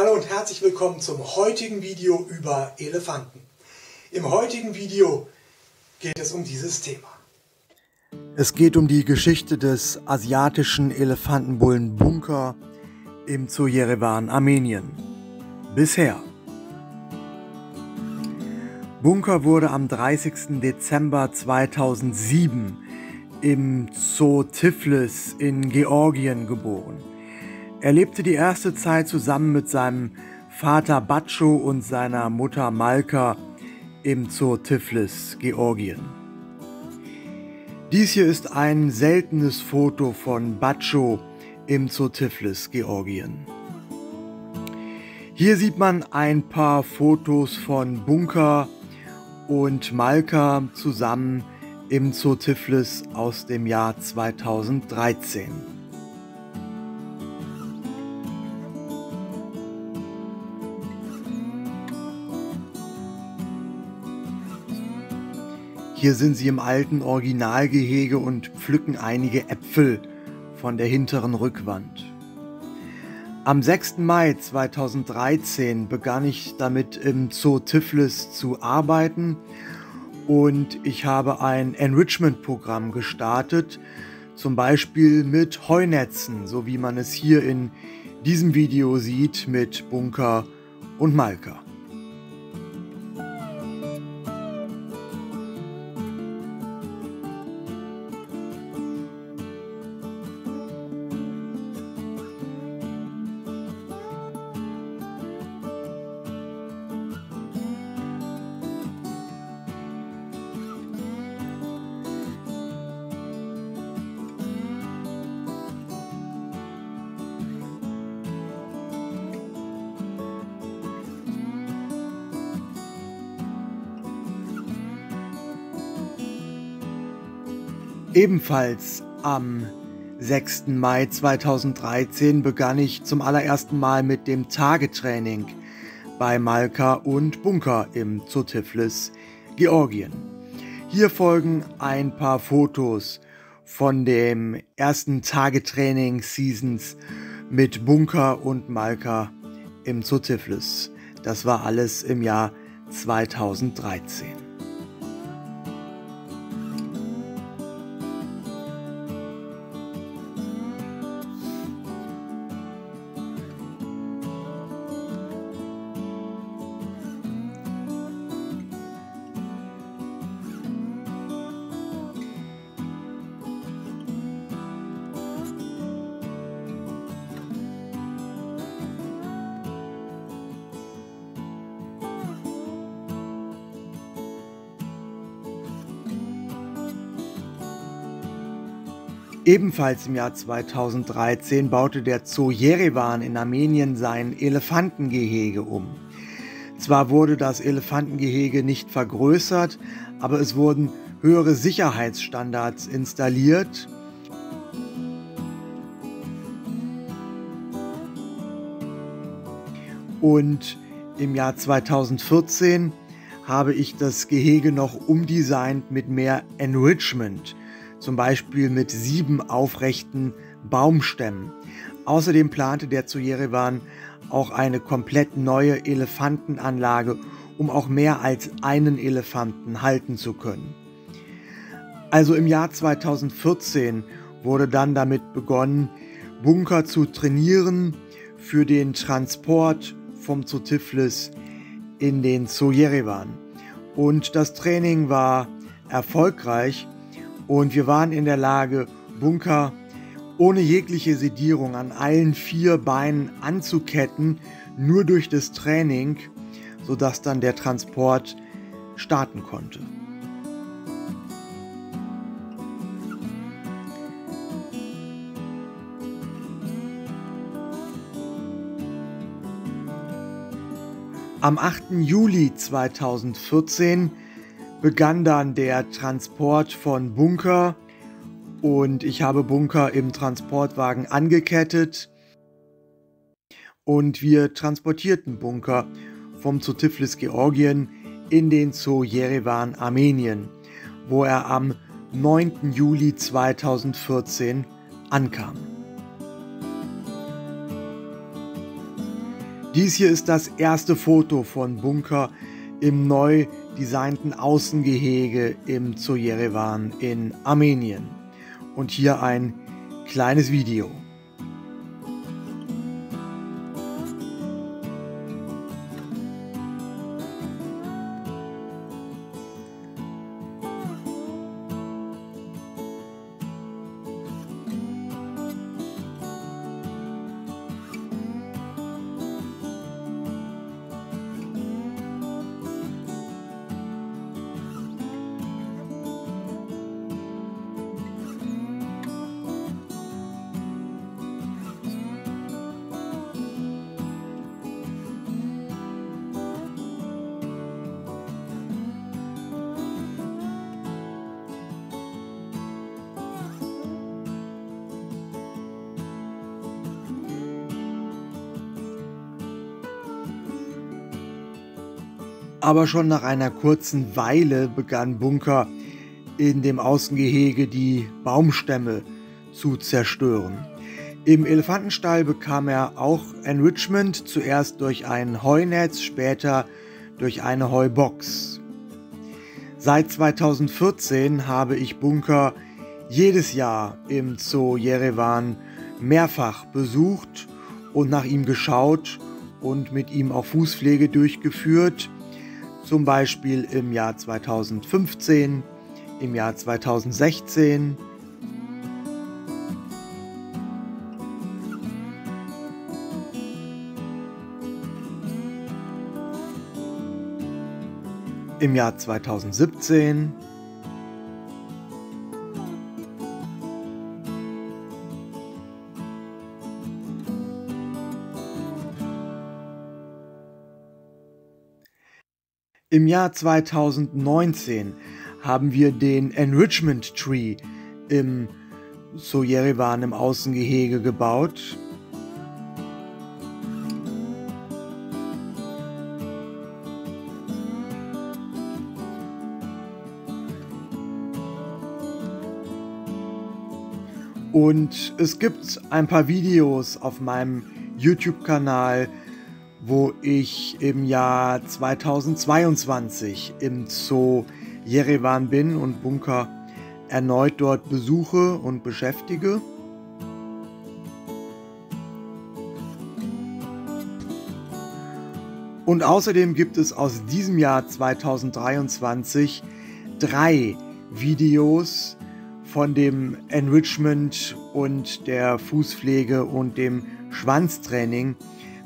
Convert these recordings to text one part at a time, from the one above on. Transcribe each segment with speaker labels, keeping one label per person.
Speaker 1: Hallo und herzlich willkommen zum heutigen Video über Elefanten. Im heutigen Video geht es um dieses Thema.
Speaker 2: Es geht um die Geschichte des asiatischen Elefantenbullen Bunker im Zoo Yerevan, Armenien. Bisher. Bunker wurde am 30. Dezember 2007 im Zoo Tiflis in Georgien geboren. Er lebte die erste Zeit zusammen mit seinem Vater Bacho und seiner Mutter Malka im Zoo Tiflis, Georgien. Dies hier ist ein seltenes Foto von Bacho im Zoo Tiflis, Georgien. Hier sieht man ein paar Fotos von Bunker und Malka zusammen im Zoo Tiflis aus dem Jahr 2013. Hier sind sie im alten Originalgehege und pflücken einige Äpfel von der hinteren Rückwand. Am 6. Mai 2013 begann ich damit im Zoo Tiflis zu arbeiten und ich habe ein Enrichment-Programm gestartet, zum Beispiel mit Heunetzen, so wie man es hier in diesem Video sieht mit Bunker und Malka. Ebenfalls am 6. Mai 2013 begann ich zum allerersten Mal mit dem Tagetraining bei Malka und Bunker im Zotiflis, Georgien. Hier folgen ein paar Fotos von dem ersten Tagetraining Seasons mit Bunker und Malka im Zotiflis. Das war alles im Jahr 2013. Ebenfalls im Jahr 2013 baute der Zoo Yerevan in Armenien sein Elefantengehege um. Zwar wurde das Elefantengehege nicht vergrößert, aber es wurden höhere Sicherheitsstandards installiert. Und im Jahr 2014 habe ich das Gehege noch umdesignt mit mehr Enrichment zum Beispiel mit sieben aufrechten Baumstämmen. Außerdem plante der zu Jerewan auch eine komplett neue Elefantenanlage, um auch mehr als einen Elefanten halten zu können. Also im Jahr 2014 wurde dann damit begonnen, Bunker zu trainieren für den Transport vom Zoo Tiflis in den Zoo Jerewan. Und das Training war erfolgreich und wir waren in der Lage, Bunker ohne jegliche Sedierung an allen vier Beinen anzuketten, nur durch das Training, sodass dann der Transport starten konnte. Am 8. Juli 2014 begann dann der Transport von Bunker und ich habe Bunker im Transportwagen angekettet und wir transportierten Bunker vom Zoo Tiflis Georgien in den Zoo Yerevan Armenien, wo er am 9. Juli 2014 ankam. Dies hier ist das erste Foto von Bunker im neu designten Außengehege im Zojerewan in Armenien. Und hier ein kleines Video. Aber schon nach einer kurzen Weile begann Bunker in dem Außengehege die Baumstämme zu zerstören. Im Elefantenstall bekam er auch Enrichment, zuerst durch ein Heunetz, später durch eine Heubox. Seit 2014 habe ich Bunker jedes Jahr im Zoo Jerewan mehrfach besucht und nach ihm geschaut und mit ihm auch Fußpflege durchgeführt zum Beispiel im Jahr 2015, im Jahr 2016, im Jahr 2017, Im Jahr 2019 haben wir den Enrichment Tree im Sojerewan im Außengehege gebaut. Und es gibt ein paar Videos auf meinem YouTube-Kanal, wo ich im Jahr 2022 im Zoo Jerewan bin und Bunker erneut dort besuche und beschäftige. Und außerdem gibt es aus diesem Jahr 2023 drei Videos von dem Enrichment und der Fußpflege und dem Schwanztraining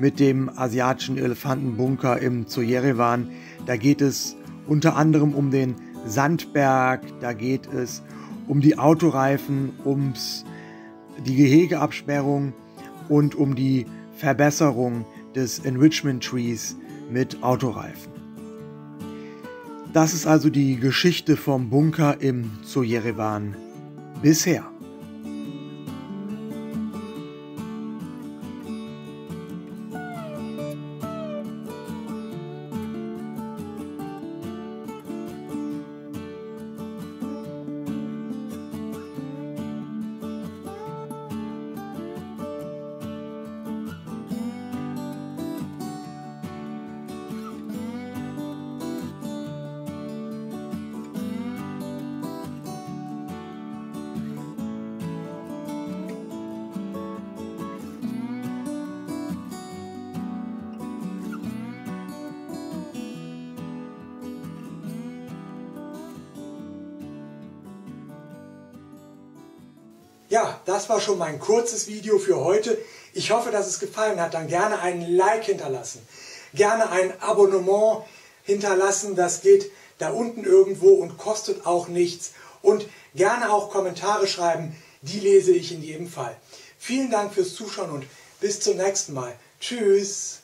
Speaker 2: mit dem asiatischen Elefantenbunker im Zojerewan. Da geht es unter anderem um den Sandberg, da geht es um die Autoreifen, ums die Gehegeabsperrung und um die Verbesserung des Enrichment Trees mit Autoreifen. Das ist also die Geschichte vom Bunker im Zojerewan bisher.
Speaker 1: Ja, das war schon mein kurzes Video für heute. Ich hoffe, dass es gefallen hat. Dann gerne einen Like hinterlassen. Gerne ein Abonnement hinterlassen. Das geht da unten irgendwo und kostet auch nichts. Und gerne auch Kommentare schreiben. Die lese ich in jedem Fall. Vielen Dank fürs Zuschauen und bis zum nächsten Mal. Tschüss.